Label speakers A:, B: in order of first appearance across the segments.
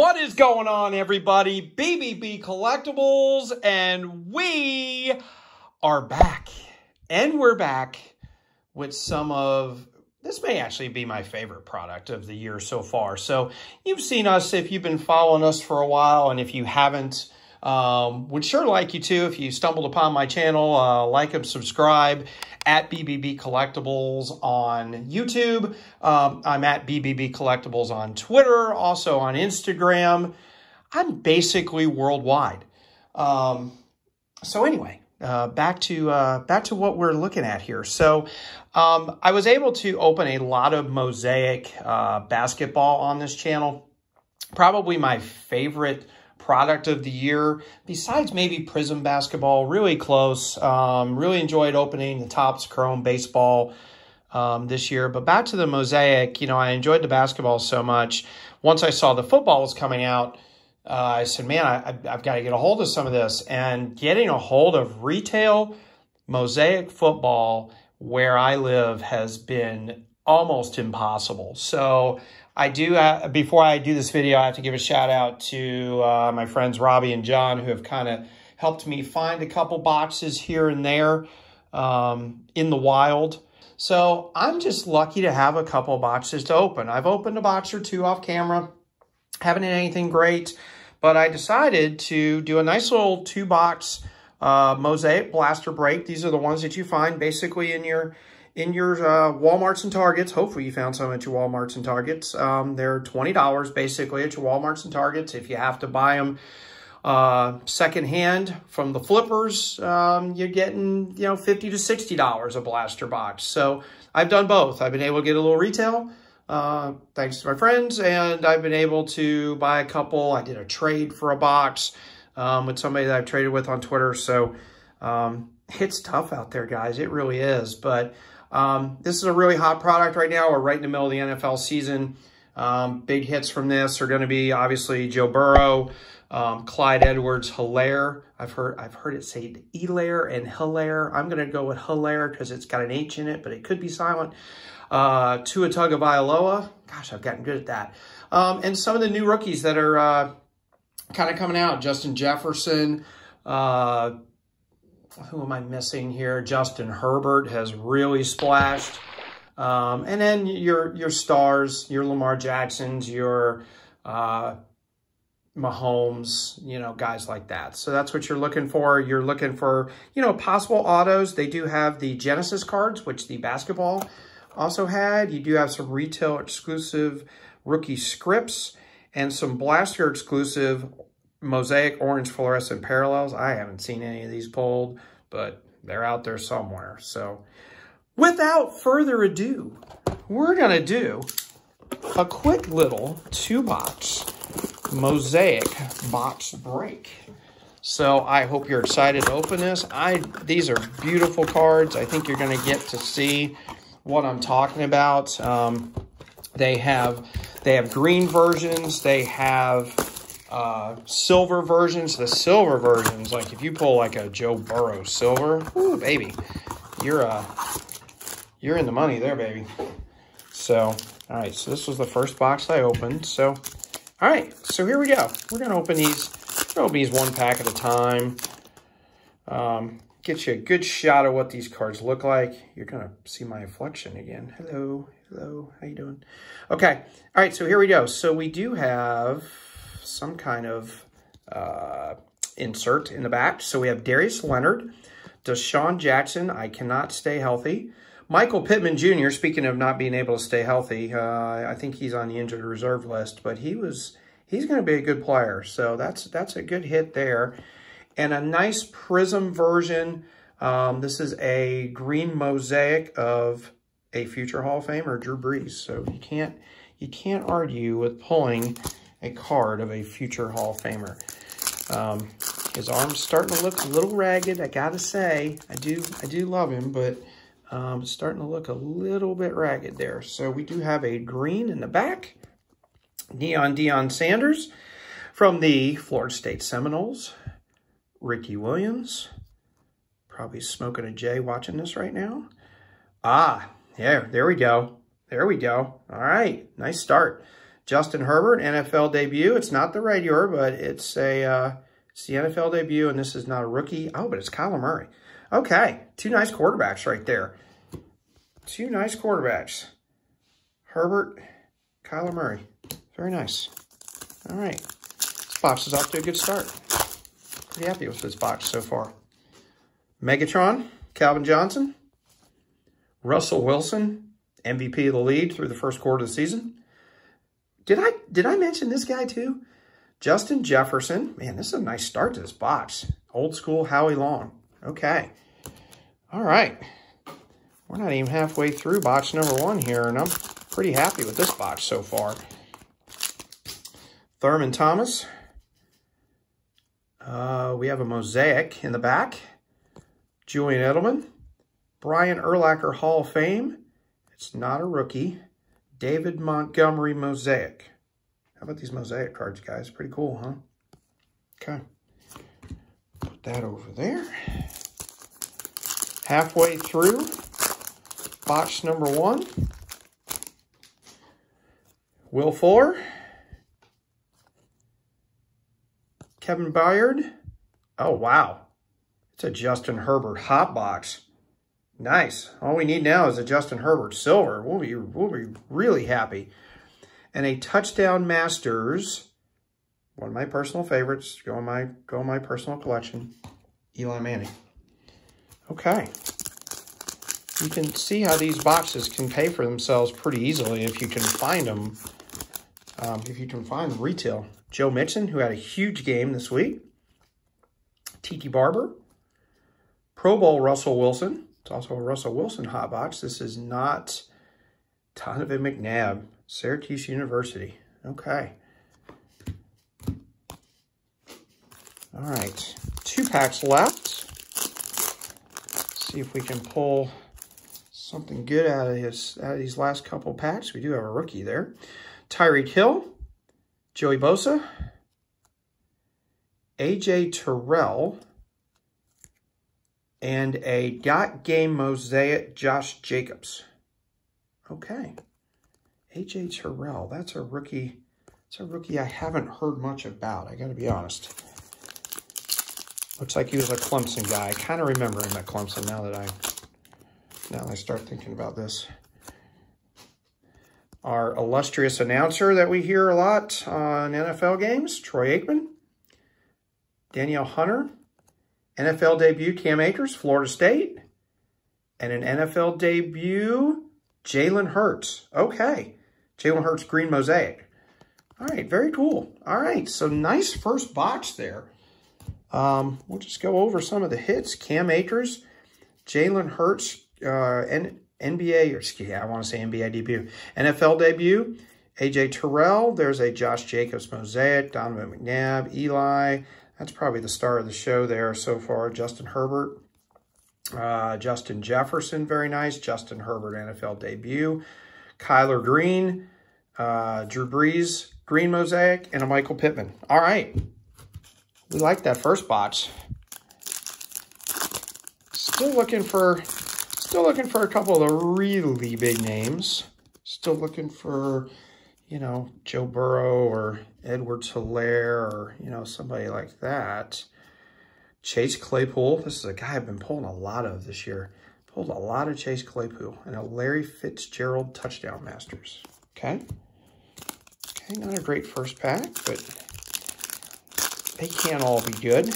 A: What is going on, everybody? BBB Collectibles, and we are back. And we're back with some of, this may actually be my favorite product of the year so far. So you've seen us if you've been following us for a while, and if you haven't, um, would sure like you to if you stumbled upon my channel, uh, like and subscribe at BBB Collectibles on YouTube. Um, I'm at BBB Collectibles on Twitter, also on Instagram. I'm basically worldwide. Um, so anyway, uh, back to uh, back to what we're looking at here. So um, I was able to open a lot of mosaic uh, basketball on this channel. Probably my favorite product of the year, besides maybe Prism Basketball, really close. Um, really enjoyed opening the Topps Chrome Baseball um, this year. But back to the Mosaic, you know, I enjoyed the basketball so much. Once I saw the football was coming out, uh, I said, man, I, I've got to get a hold of some of this. And getting a hold of retail Mosaic football where I live has been almost impossible. So I do, uh, before I do this video, I have to give a shout out to uh, my friends Robbie and John who have kind of helped me find a couple boxes here and there um, in the wild. So I'm just lucky to have a couple boxes to open. I've opened a box or two off camera. Haven't had anything great, but I decided to do a nice little two box uh, Mosaic Blaster Break. These are the ones that you find basically in your in your uh, Walmarts and Targets. Hopefully you found some at your Walmarts and Targets. Um, they're $20 basically at your Walmarts and Targets. If you have to buy them uh, secondhand from the flippers, um, you're getting, you know, 50 to $60 a blaster box. So I've done both. I've been able to get a little retail, uh, thanks to my friends, and I've been able to buy a couple. I did a trade for a box um, with somebody that I've traded with on Twitter. So um, it's tough out there, guys. It really is. But um, this is a really hot product right now. We're right in the middle of the NFL season. Um, big hits from this are going to be obviously Joe Burrow, um, Clyde Edwards, Hilaire. I've heard I've heard it say Elaire and Hilaire. I'm going to go with Hilaire because it's got an H in it, but it could be silent. Uh, Tua Tagovailoa. Gosh, I've gotten good at that. Um, and some of the new rookies that are uh, kind of coming out. Justin Jefferson, uh, who am I missing here? Justin Herbert has really splashed. Um, and then your your stars, your Lamar Jacksons, your uh, Mahomes, you know, guys like that. So that's what you're looking for. You're looking for, you know, possible autos. They do have the Genesis cards, which the basketball also had. You do have some retail exclusive rookie scripts and some blaster exclusive mosaic orange fluorescent parallels. I haven't seen any of these pulled, but they're out there somewhere. So without further ado, we're going to do a quick little two-box mosaic box break. So I hope you're excited to open this. I These are beautiful cards. I think you're going to get to see what I'm talking about. Um, they have they have green versions. They have uh, silver versions. The silver versions, like if you pull like a Joe Burrow silver, ooh, baby, you're uh, you're in the money there, baby. So, all right, so this was the first box I opened. So, all right, so here we go. We're gonna open these, open these one pack at a time. Um, get you a good shot of what these cards look like. You're gonna see my reflection again. Hello, hello, how you doing? Okay, all right, so here we go. So we do have some kind of uh, insert in the back. So we have Darius Leonard, DeSean Jackson, I cannot stay healthy. Michael Pittman Jr., speaking of not being able to stay healthy, uh, I think he's on the injured reserve list, but he was he's going to be a good player. So that's that's a good hit there. And a nice prism version. Um, this is a green mosaic of a future Hall of Famer, Drew Brees. So you can't you can't argue with pulling a card of a future Hall of Famer. Um, his arm's starting to look a little ragged, I gotta say. I do I do love him, but um, starting to look a little bit ragged there. So we do have a green in the back. Neon Deion Sanders from the Florida State Seminoles. Ricky Williams. Probably smoking a J watching this right now. Ah, yeah, there we go. There we go. All right, nice start. Justin Herbert, NFL debut. It's not the regular, but it's a uh, it's the NFL debut, and this is not a rookie. Oh, but it's Kyler Murray. Okay, two nice quarterbacks right there. Two nice quarterbacks. Herbert, Kyler Murray. Very nice. All right. This box is off to a good start. Pretty happy with this box so far. Megatron, Calvin Johnson. Russell Wilson, MVP of the league through the first quarter of the season. Did I did I mention this guy too? Justin Jefferson. Man, this is a nice start to this box. Old school Howie Long. Okay. All right. We're not even halfway through box number one here, and I'm pretty happy with this box so far. Thurman Thomas. Uh, we have a mosaic in the back. Julian Edelman. Brian Urlacher Hall of Fame. It's not a rookie. David Montgomery Mosaic. How about these mosaic cards, guys? Pretty cool, huh? Okay. Put that over there. Halfway through box number one. Will Fuller. Kevin Byard. Oh, wow. It's a Justin Herbert hot box. Nice. All we need now is a Justin Herbert silver. We'll be, we'll be really happy. And a Touchdown Masters, one of my personal favorites, go in my, go in my personal collection, Eli Manning. Okay. You can see how these boxes can pay for themselves pretty easily if you can find them, um, if you can find them retail. Joe Mixon, who had a huge game this week. Tiki Barber. Pro Bowl Russell Wilson. It's also a Russell Wilson hot box. This is not Donovan McNabb, Syracuse University. Okay. All right, two packs left. Let's see if we can pull something good out of his out of these last couple packs. We do have a rookie there. Tyreek Hill, Joey Bosa, AJ Terrell, and a got game mosaic Josh Jacobs. Okay. AJ Terrell, that's a rookie. It's a rookie I haven't heard much about, I gotta be honest. Looks like he was a Clemson guy. I kind of remember him at Clemson now that I now I start thinking about this. Our illustrious announcer that we hear a lot on NFL games, Troy Aikman. Danielle Hunter, NFL debut, Cam Akers, Florida State. And an NFL debut, Jalen Hurts. Okay. Jalen Hurts Green Mosaic. All right, very cool. All right, so nice first box there. Um, we'll just go over some of the hits. Cam Akers, Jalen Hurts, uh, N NBA, or excuse me, I want to say NBA debut. NFL debut, AJ Terrell. There's a Josh Jacobs Mosaic, Donovan McNabb, Eli, that's probably the star of the show there so far. Justin Herbert, uh, Justin Jefferson, very nice. Justin Herbert NFL debut. Kyler Green, uh, Drew Brees, Green Mosaic, and a Michael Pittman. All right. We like that first box. Still looking for, still looking for a couple of really big names. Still looking for you know, Joe Burrow or Edwards Helaire or, you know, somebody like that. Chase Claypool. This is a guy I've been pulling a lot of this year. Pulled a lot of Chase Claypool and a Larry Fitzgerald touchdown masters. Okay. Okay, not a great first pack, but they can't all be good.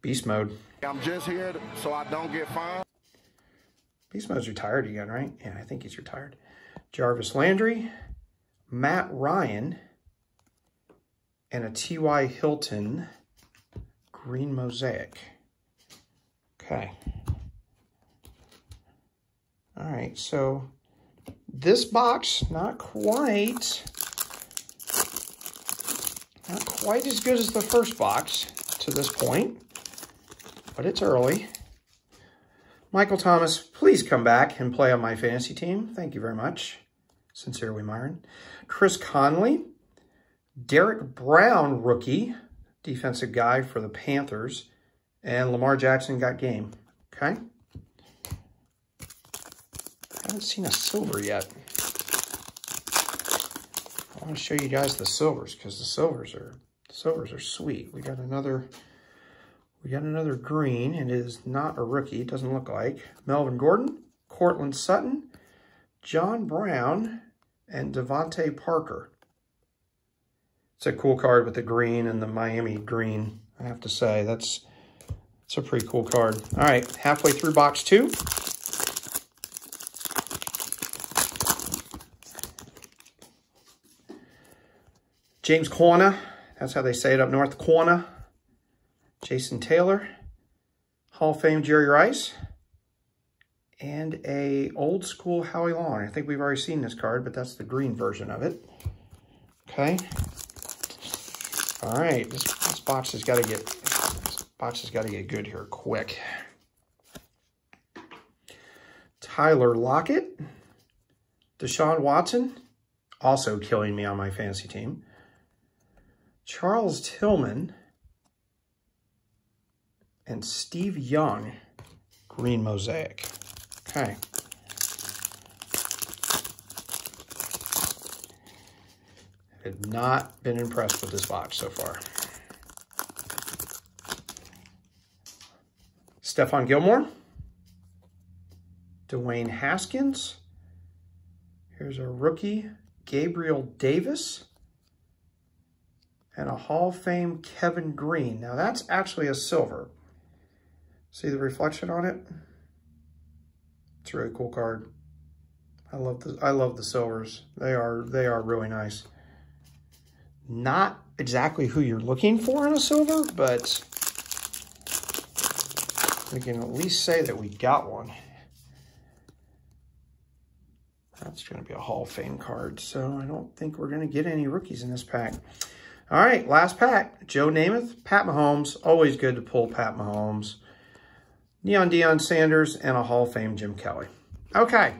A: Beast mode.
B: I'm just here so I don't get fined.
A: Beast mode's retired again, right? Yeah, I think he's retired. Jarvis Landry, Matt Ryan, and a T.Y. Hilton green mosaic. Okay. All right, so this box, not quite, not quite as good as the first box to this point, but it's early. Michael Thomas, please come back and play on my fantasy team. Thank you very much. Sincerely, Myron. Chris Conley. Derrick Brown, rookie, defensive guy for the Panthers. And Lamar Jackson got game. Okay. I haven't seen a silver yet. I want to show you guys the silvers because the silvers are the silvers are sweet. We got another we got another green. And it is not a rookie. It doesn't look like. Melvin Gordon, Courtland Sutton, John Brown, and DeVante Parker. It's a cool card with the green and the Miami green, I have to say. That's, that's a pretty cool card. All right, halfway through box two. James Corner. that's how they say it up north, Quana. Jason Taylor, Hall of Fame Jerry Rice, and a old school Howie Long. I think we've already seen this card, but that's the green version of it. Okay. All right, this, this box has got to get this box has got to get good here quick. Tyler Lockett, Deshaun Watson, also killing me on my fantasy team. Charles Tillman, and Steve Young, Green Mosaic. Okay. I have not been impressed with this box so far. Stephon Gilmore. Dwayne Haskins. Here's a rookie, Gabriel Davis. And a Hall of Fame Kevin Greene. Now that's actually a silver. See the reflection on it? It's a really cool card. I love the I love the silvers. They are they are really nice. Not exactly who you're looking for in a silver, but we can at least say that we got one. That's going to be a Hall of Fame card, so I don't think we're going to get any rookies in this pack. All right, last pack. Joe Namath, Pat Mahomes. Always good to pull Pat Mahomes. Neon Deion Sanders, and a Hall of Fame Jim Kelly. Okay.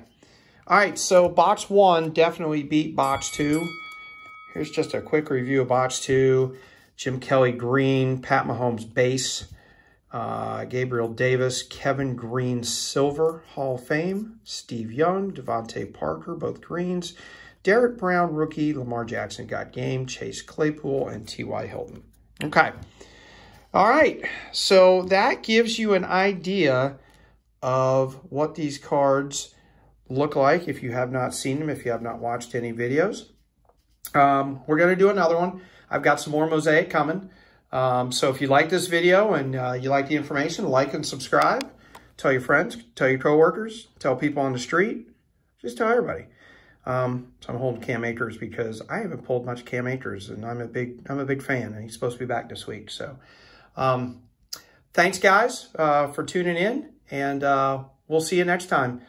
A: All right, so box one definitely beat box two. Here's just a quick review of box two. Jim Kelly green, Pat Mahomes base, uh, Gabriel Davis, Kevin Greene silver, Hall of Fame, Steve Young, DeVante Parker, both greens, Derrick Brown rookie, Lamar Jackson got game, Chase Claypool, and T.Y. Hilton. Okay. All right, so that gives you an idea of what these cards look like if you have not seen them, if you have not watched any videos. Um, we're going to do another one. I've got some more Mosaic coming. Um, so if you like this video and uh, you like the information, like and subscribe. Tell your friends, tell your coworkers, tell people on the street, just tell everybody. Um, so I'm holding Cam Akers because I haven't pulled much Cam Akers, and I'm a big I'm a big fan, and he's supposed to be back this week. So um, thanks, guys, uh, for tuning in, and uh, we'll see you next time.